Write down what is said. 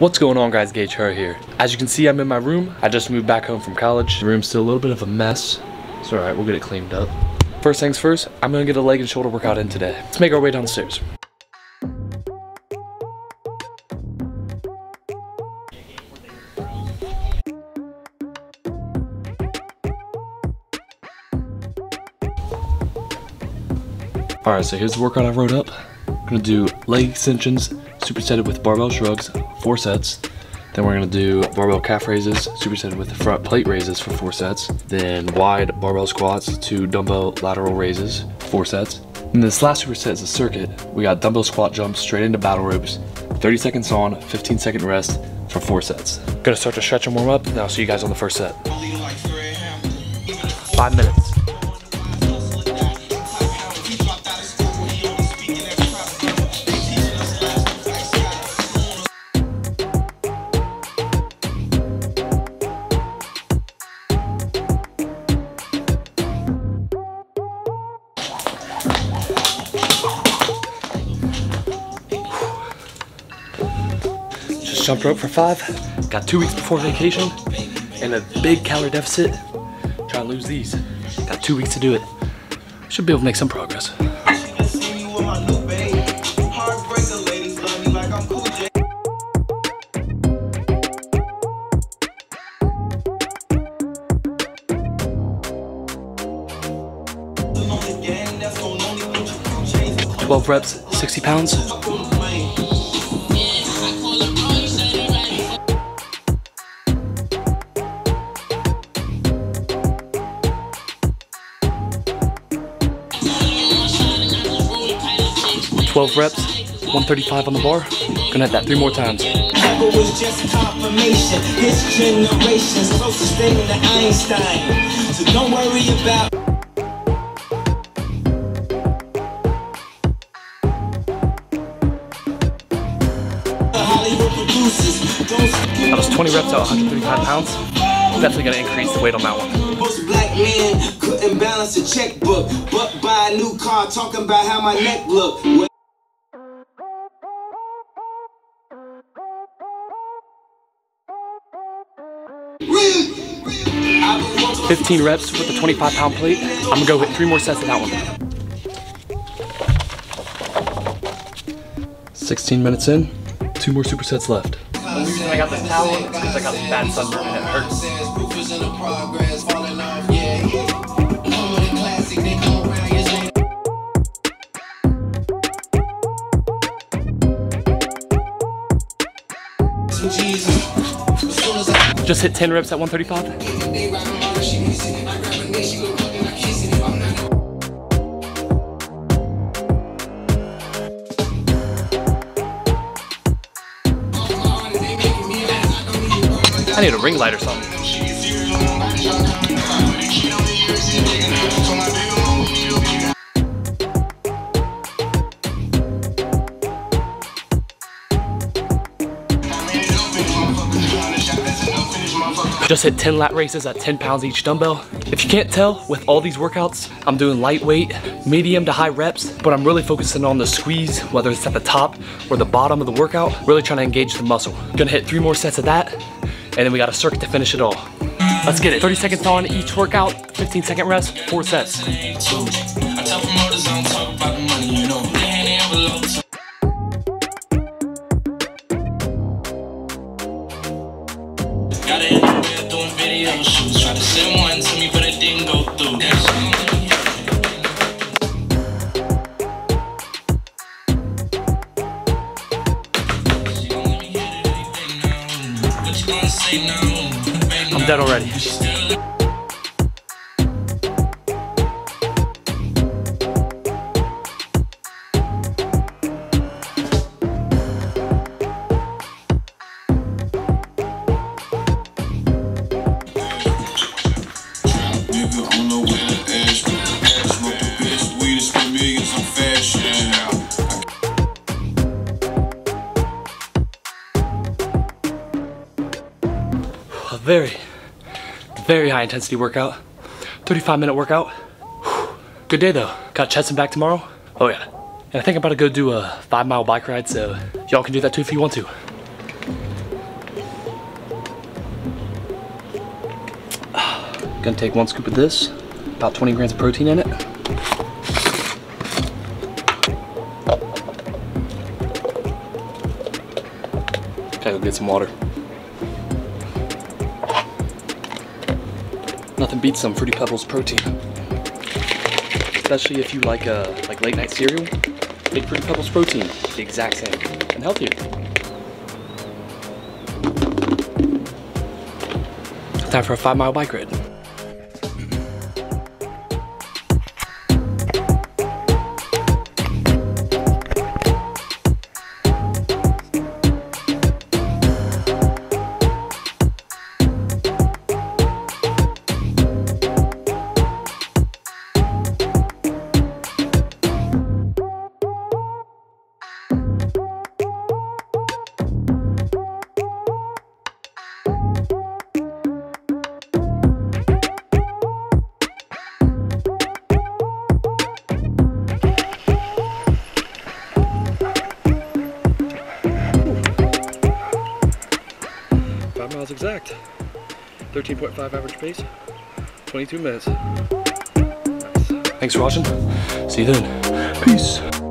What's going on guys, Gage Harrow here. As you can see, I'm in my room. I just moved back home from college. The room's still a little bit of a mess. It's alright, we'll get it cleaned up. First things first, I'm gonna get a leg and shoulder workout in today. Let's make our way downstairs. Alright, so here's the workout I wrote up. I'm gonna do leg extensions, supersetted with barbell shrugs, four sets. Then we're gonna do barbell calf raises, supersetted with the front plate raises for four sets. Then wide barbell squats, two dumbbell lateral raises, four sets. And this last superset is a circuit. We got dumbbell squat jumps straight into battle ropes, 30 seconds on, 15 second rest for four sets. Gonna start to stretch and warm up, and I'll see you guys on the first set. Five minutes. Just jumped rope for five. Got two weeks before vacation and a big calorie deficit. Try to lose these. Got two weeks to do it. Should be able to make some progress. Twelve reps, 60 pounds. Twelve reps, 135 on the bar. Gonna hit that three more times. Apple was just confirmation. His generation's closest thing to Einstein. So don't worry about. Hollywood producers. Don't That was 20 reps at 135 pounds. Definitely gonna increase the weight on that one. Most black men couldn't balance a checkbook, but buy a new car talking about how my neck look. 15 reps with the 25 pound plate. I'm gonna go hit three more sets of that one. 16 minutes in, two more supersets left. The reason I got this towel is because I got bad sunburn and it hurts. Just hit 10 reps at 135. I need a ring light or something. Just hit 10 lat raises at 10 pounds each dumbbell. If you can't tell, with all these workouts, I'm doing lightweight, medium to high reps, but I'm really focusing on the squeeze, whether it's at the top or the bottom of the workout, really trying to engage the muscle. Gonna hit three more sets of that, and then we got a circuit to finish it all. Let's get it. 30 seconds on each workout, 15 second rest, four sets. Video shoots. Try to send one to me, but it didn't go through. She gon' let very, very high intensity workout. 35 minute workout. Whew. Good day though. Got chest and back tomorrow. Oh yeah. And I think I'm about to go do a five mile bike ride, so y'all can do that too if you want to. Gonna take one scoop of this, about 20 grams of protein in it. Gotta go get some water. Nothing beats some Fruity Pebbles protein. Especially if you like uh, like late night cereal. Take Fruity Pebbles protein, the exact same, and healthier. Time for a five mile bike ride. Miles exact. 13.5 average pace, 22 minutes. Nice. Thanks for watching. See you then. Peace.